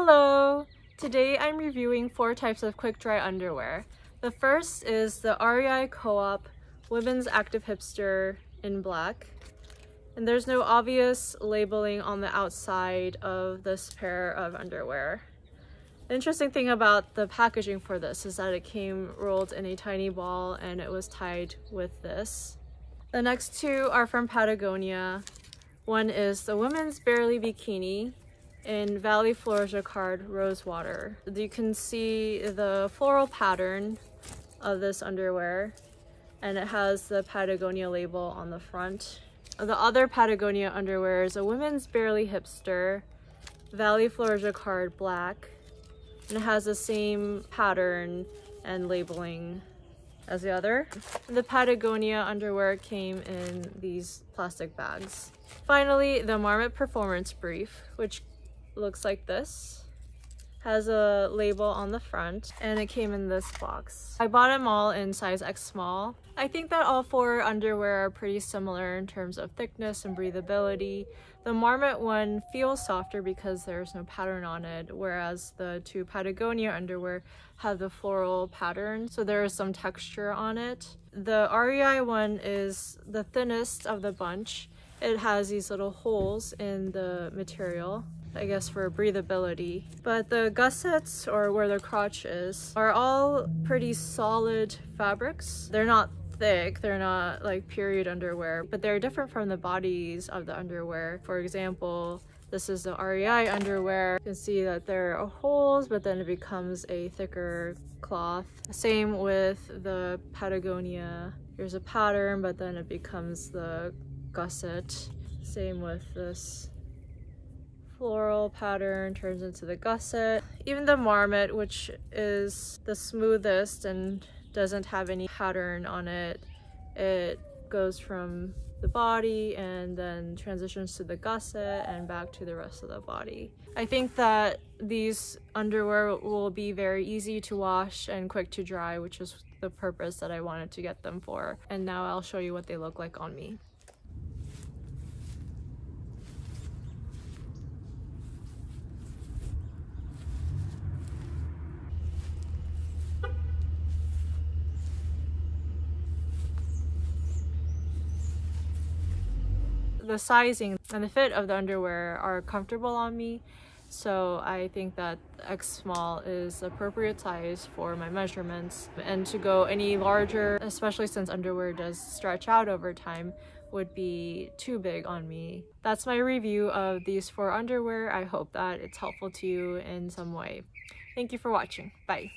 Hello! Today I'm reviewing four types of quick dry underwear. The first is the REI Co-op Women's Active Hipster in black. And there's no obvious labeling on the outside of this pair of underwear. The interesting thing about the packaging for this is that it came rolled in a tiny ball and it was tied with this. The next two are from Patagonia. One is the Women's Barely Bikini in Valley Flora Jacquard Rosewater. You can see the floral pattern of this underwear and it has the Patagonia label on the front. The other Patagonia underwear is a women's barely hipster Valley Flora Jacquard black and it has the same pattern and labeling as the other. The Patagonia underwear came in these plastic bags. Finally, the Marmot Performance Brief, which looks like this has a label on the front and it came in this box. I bought them all in size X small. I think that all four underwear are pretty similar in terms of thickness and breathability. The Marmot one feels softer because there's no pattern on it, whereas the two Patagonia underwear have the floral pattern, so there is some texture on it. The REI one is the thinnest of the bunch. It has these little holes in the material I guess for breathability. But the gussets, or where the crotch is, are all pretty solid fabrics. They're not thick, they're not like period underwear, but they're different from the bodies of the underwear. For example, this is the REI underwear. You can see that there are holes, but then it becomes a thicker cloth. Same with the Patagonia. There's a pattern, but then it becomes the gusset. Same with this floral pattern turns into the gusset. Even the marmot, which is the smoothest and doesn't have any pattern on it, it goes from the body and then transitions to the gusset and back to the rest of the body. I think that these underwear will be very easy to wash and quick to dry, which is the purpose that I wanted to get them for. And now I'll show you what they look like on me. The sizing and the fit of the underwear are comfortable on me so I think that X small is appropriate size for my measurements and to go any larger especially since underwear does stretch out over time would be too big on me. That's my review of these four underwear. I hope that it's helpful to you in some way. Thank you for watching. Bye.